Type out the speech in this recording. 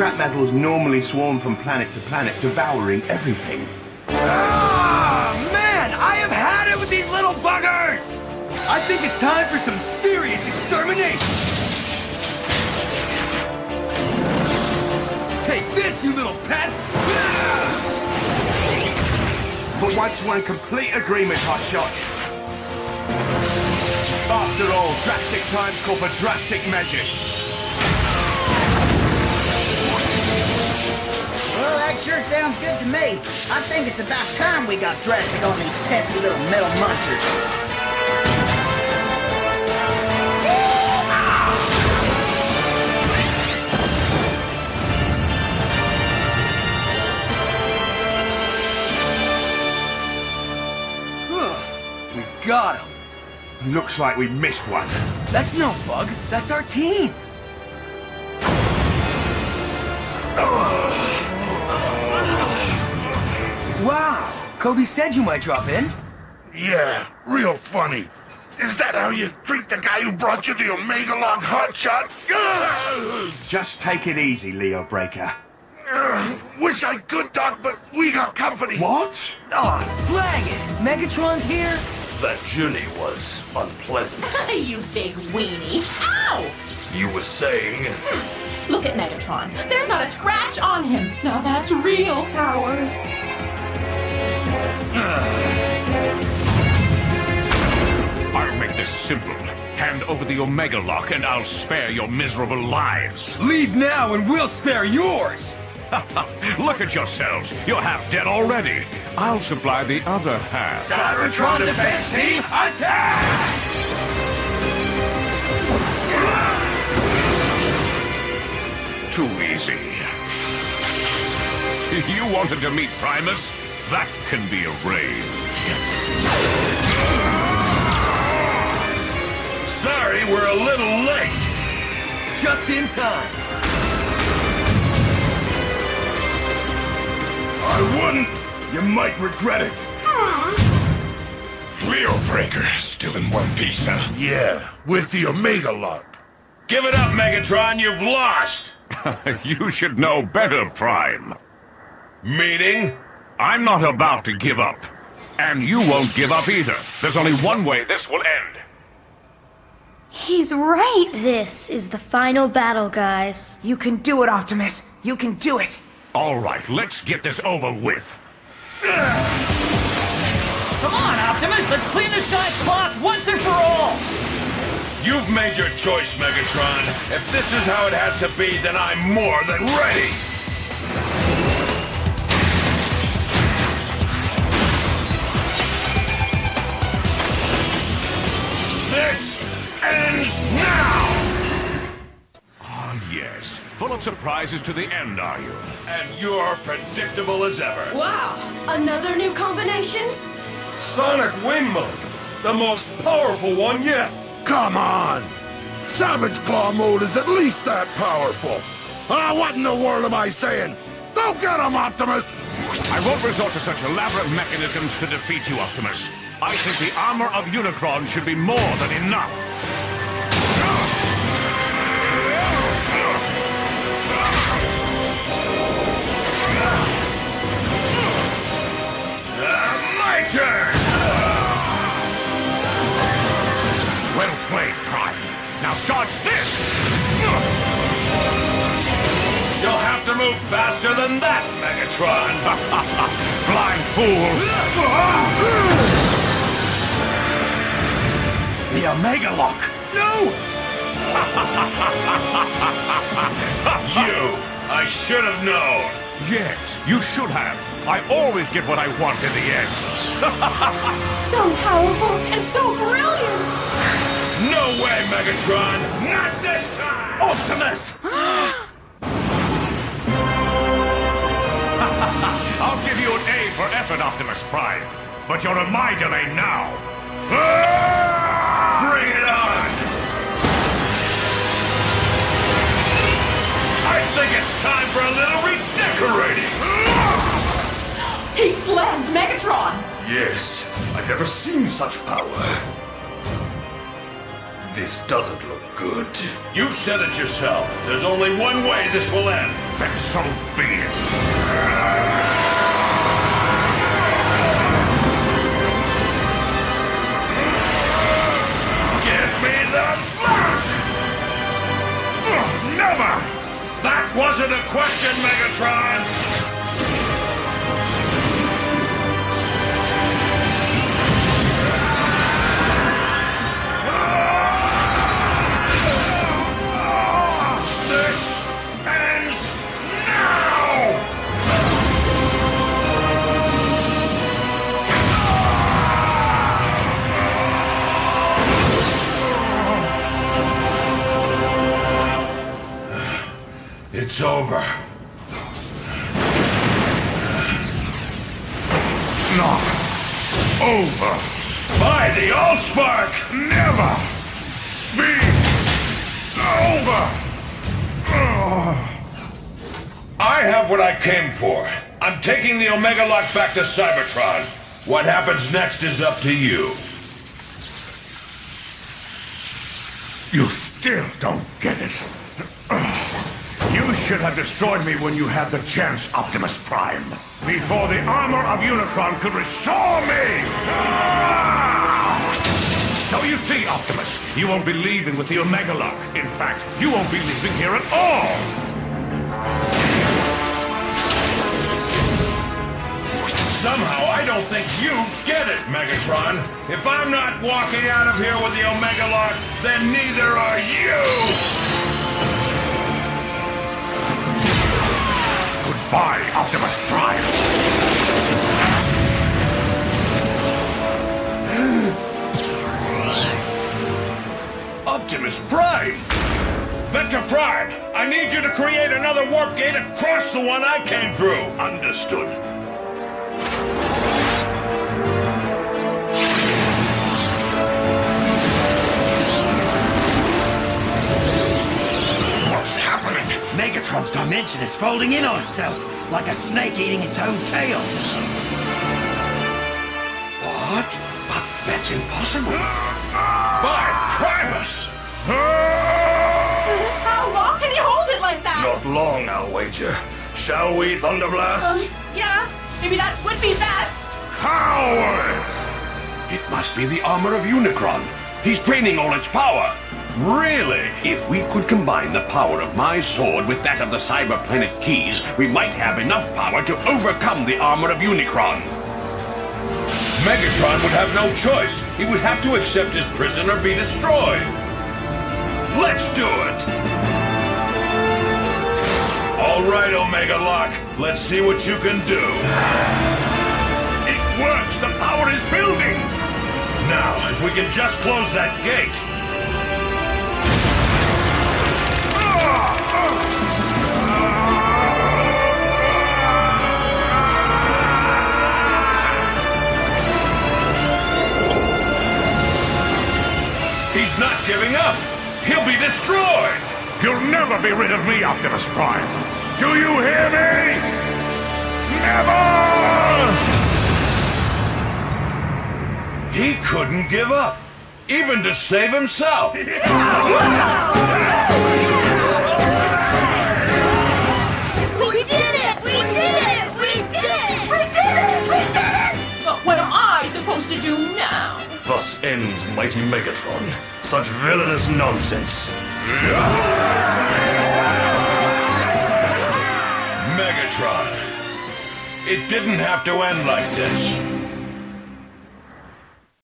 Scrap metals normally swarm from planet to planet, devouring everything. Ah, man, I have had it with these little buggers! I think it's time for some serious extermination! Take this, you little pests! But once we're in complete agreement, Hotshot. After all, drastic times call for drastic measures. Sounds good to me. I think it's about time we got drastic on these pesky little metal munchers. we got him. Looks like we missed one. That's no bug. That's our team. Coby said you might drop in. Yeah, real funny. Is that how you treat the guy who brought you the Omega Lock hotshot? Ugh! Just take it easy, Leobreaker. Ugh, Wish I could, Doc, but we got company. What? Aw, slag it. Megatron's here. That journey was unpleasant. you big weenie. Ow! You were saying hmm. Look at Megatron. There's not a scratch on him. Now that's real power. I'll make this simple. Hand over the Omega Lock and I'll spare your miserable lives. Leave now and we'll spare yours. Look at yourselves. You're half dead already. I'll supply the other half. Cybertron Defense Team, attack! Too easy. You wanted to meet Primus? That can be arranged. Sorry, we're a little late. Just in time. I wouldn't. You might regret it. Leo Breaker, still in one piece, huh? Yeah, with the Omega Lock. Give it up, Megatron, you've lost! you should know better, Prime. Meaning? I'm not about to give up. And you won't give up either. There's only one way this will end. He's right. This is the final battle, guys. You can do it, Optimus. You can do it. All right, let's get this over with. Come on, Optimus, let's clean this guy's clock once and for all! You've made your choice, Megatron. If this is how it has to be, then I'm more than ready! Full of surprises to the end, are you? And you're predictable as ever. Wow. Another new combination? Sonic Wing Mode, the most powerful one yet. Come on! Savage Claw Mode is at least that powerful. Ah, what in the world am I saying? Go get him, Optimus! I won't resort to such elaborate mechanisms to defeat you, Optimus. I think the armor of Unicron should be more than enough. Now dodge this! You'll have to move faster than that, Megatron! Blind fool! The Omega Lock! No! you! I should have known! Yes, you should have. I always get what I want in the end. So powerful and so brilliant! No way, Megatron! Not this time! Optimus! I'll give you an A for effort, Optimus Prime. But you're in my domain now. Ah! Bring it on! I think it's time for a little redecorating! He slammed Megatron! Yes, I've never seen such power. This doesn't look good. You said it yourself. There's only one way this will end. Then so be it. Give me the blood! Never! That wasn't a question, Megatron! It's over. Not over. By the Allspark! Never be over! I have what I came for. I'm taking the Omega Lock back to Cybertron. What happens next is up to you. You still don't get it. You should have destroyed me when you had the chance, Optimus Prime. Before the armor of Unicron could restore me! Ah! So you see, Optimus, you won't be leaving with the Omega Lock. In fact, you won't be leaving here at all! Somehow, I don't think you get it, Megatron. If I'm not walking out of here with the Omega Lock, then neither are you! Goodbye, Optimus Prime! Optimus Prime! Vector Prime, I need you to create another warp gate across the one I came through. Understood. Megatron's dimension is folding in on itself, like a snake eating its own tail. What? But that's impossible. By Primus! How long can you hold it like that? Not long, I'll wager. Shall we, Thunderblast? Um, yeah, maybe that would be best. Cowards! It must be the armor of Unicron. He's draining all its power. Really? If we could combine the power of my sword with that of the Cyber Planet Keys, we might have enough power to overcome the armor of Unicron. Megatron would have no choice. He would have to accept his prison or be destroyed. Let's do it! All right, Omega Lock. Let's see what you can do. It works! The power is building! Now, if we can just close that gate. He's not giving up. He'll be destroyed. You'll never be rid of me, Optimus Prime. Do you hear me? Never! He couldn't give up, even to save himself. We did it! We did it! We did it! We did it! We did it! But what am I supposed to do now? Thus ends mighty Megatron. Such villainous nonsense. Megatron. It didn't have to end like this.